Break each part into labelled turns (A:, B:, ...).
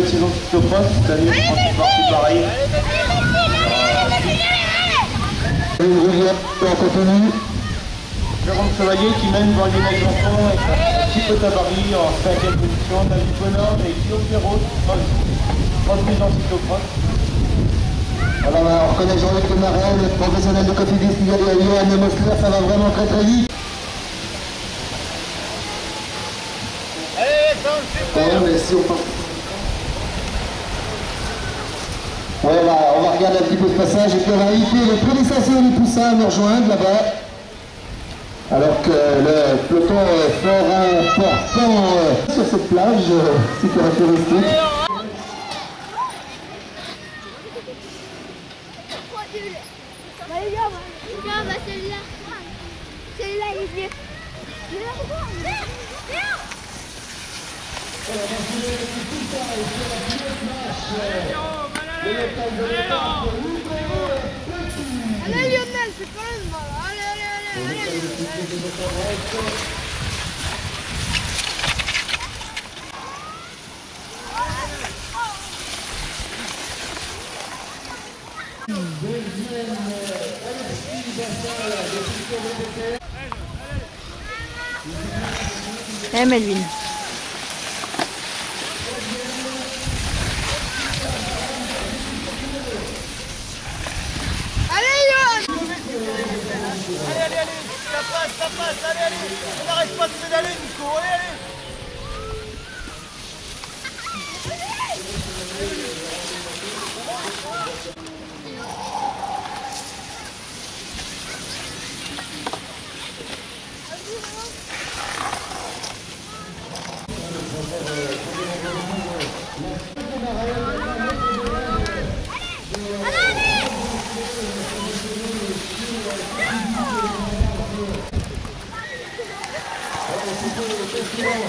A: belle saison de cyclocross. Cette année, je pense que c'est parti pareil.
B: Une roulière en continu.
A: Jérôme Chevalier qui mène petit peu Tabari en 5ème position. David Bonhomme et Guillaume Perrault, 30 en cyclocross.
B: Alors là, on reconnaît Jean-Luc Marel, le professionnel de Cofidis, il y a Johan Mosler, ça va vraiment très très vite.
A: Ouais,
B: mais si on part- Ouais, on va, regarder un petit peu ce passage et puis on va inviter les prédécesseurs du Poussin à nous rejoindre là-bas. Alors que le peloton est fort important euh, sur cette plage, euh, si caractéristique. Celui-là. Vieux. Il est là, viens, viens. Allez Lionel, c'est pas le mal. Allez, allez, allez, allez. allez.
C: Eh Melvin.
D: Allez, Johan
B: Allez, allez, allez,
A: ça passe, ça passe, allez, allez, on n'arrête pas de pédaler, Nico, allez, allez.
B: Allez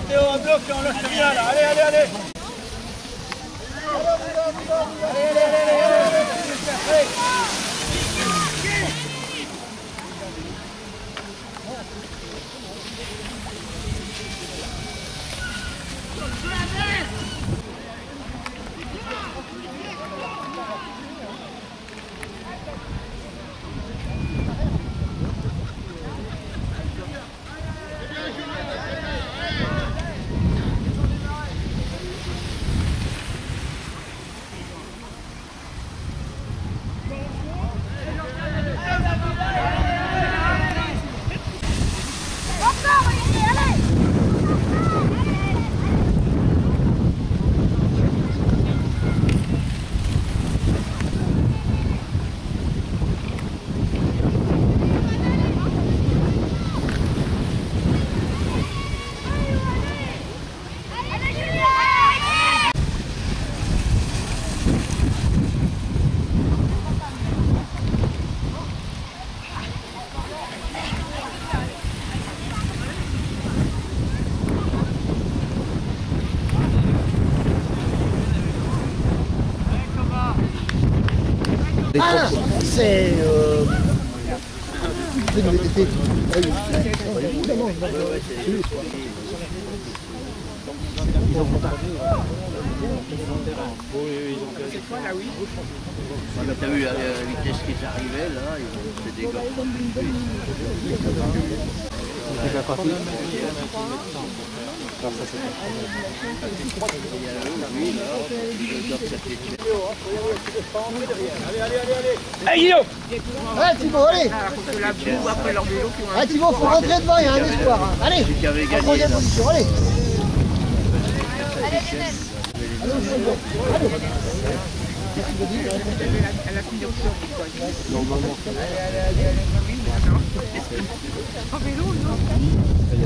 B: Théo, un bloc,
A: on lâche rien là, allez, allez, allez. Allez, allez, allez, allez, allez, allez. C'est. Euh... T'as vu la, vitesse qui est arrivée là, c'est des gars.
E: Allez, Guillaume Ouais,
C: Thibaut, allez
E: Ouais, Thibaut, faut rentrer
C: devant, il y a un espoir. Allez, allez. Allez, Lionel
E: Il y a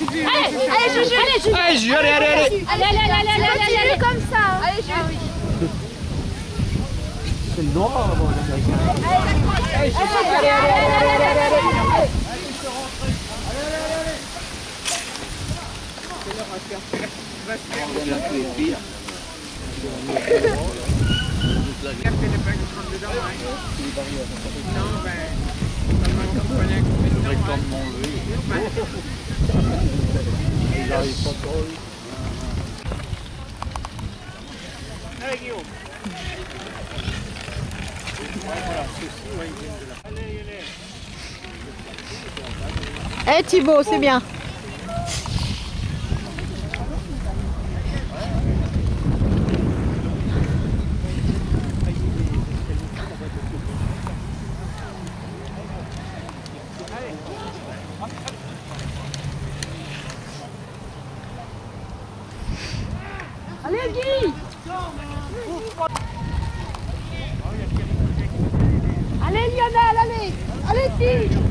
E: Juju, allez,
F: Juju. Allez, Juju, allez, allez, allez. Allez, allez, allez, allez, allez, allez, comme ça. Allez, Juju. C'est le noir, bon, Allez, allez, allez, allez,
E: allez, allez. Bien que les pires.
C: Eh Thibaut, c'est bien.
F: Allez, Lionel, allez. Allez, Guy.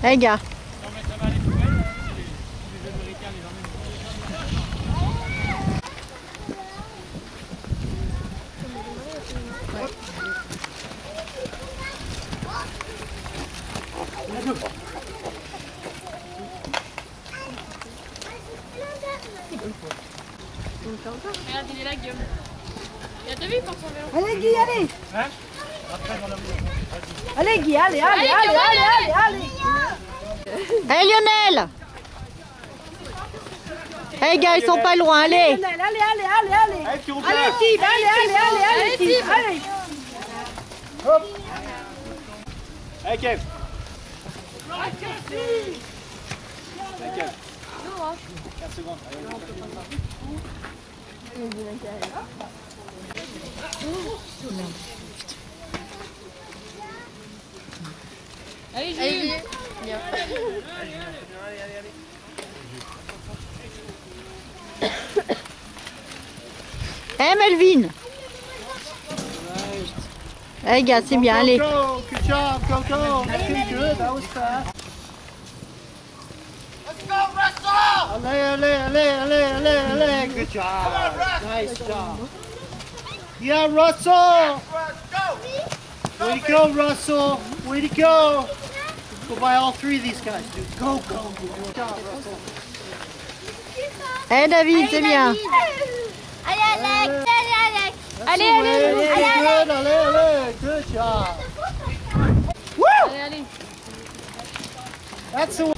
C: Eh gars.
G: Regarde, il est là, Guillaume. Il a vu, il porte son vélo.
F: Allez Guy, allez Allez Guy, allez, allez, allez,
G: allez,
F: allez, allez
C: Eh Lionel Eh gars, ils sont pas loin, allez
F: allez, allez, allez, allez
A: Allez, petit. Allez
F: Tib, allez, allez, allez, allez, Allez, Tib, Tib. allez
A: Allez, Kev. Allez, Juju. Eh Melvin Eh
H: gars,
C: c'est
I: bien, allez. Coco, good job, Coco. Looking good, that was fast. Russell! Allez, allez, allez, allez, allez, allez. Good job. Nice job. Yeah, Russell. Go. Way to go, Russell. Way to go. Go by all three of these guys, dude. Go, go. Good job, Russell.
C: Eh David, c'est
D: bien Allez,
I: Alex. Allez, Allez, allez, allez, good. Allez, allez. Good job.
G: Allez, allez.
I: That's the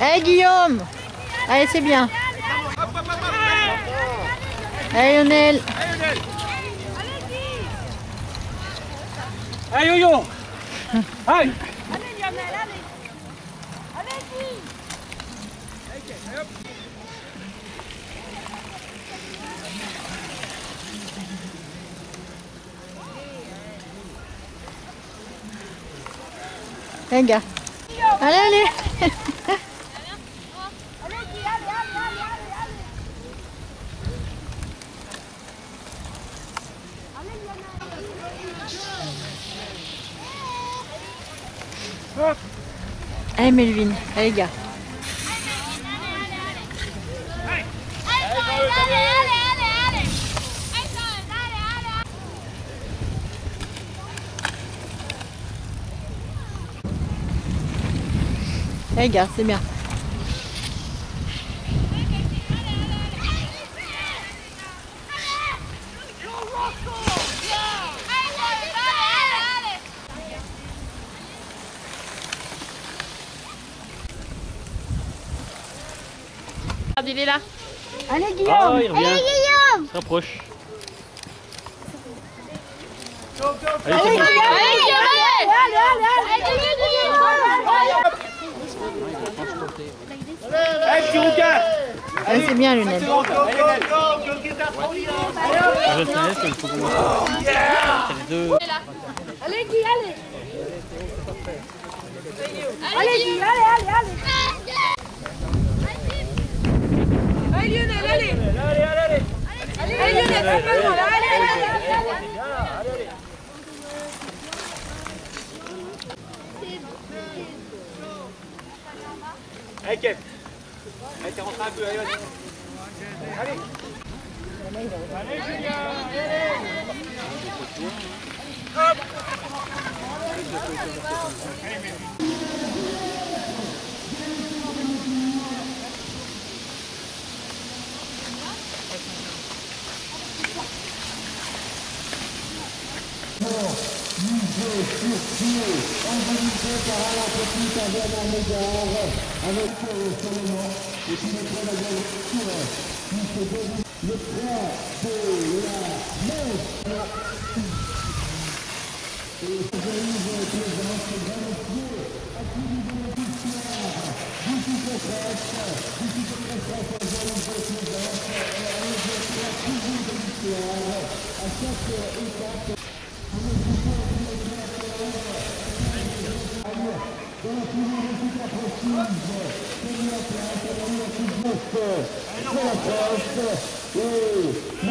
C: Eh Guillaume Allez, c'est bien Eh Lionel
A: Allez, yo-yo. Allez. Allez
F: Lionel, allez Allez Guy
C: Eh gars Allez, allez. Allez Melvin, allez gars. Allez gars, c'est bien.
G: Regarde, il est là. Allez Ah,
E: Guillaume il revient. Allez Guillaume Il go, Allez. Allez Guillaume
G: Allez Allez Allez
I: Hey, petit rouquin
A: Allez, c'est bien
J: Lionel.
A: Je
E: te laisse, il faut les deux. Allez, Guy,
F: allez. Allez, Guy, allez, allez, allez. Allez, Lionel, allez. Allez, allez, allez Allez, Lionel. Allez, allez, allez.
A: Allez, Kev c'est rentré un peu, allez, vas-y. Allez Allez Julien, allez Hop Allez, mais...
B: Turquie, organisé par la petite Adèle Almeida, avec Salomon et très travailleur coureur qui se donne le poids de la manche. Et 上の子たちへ。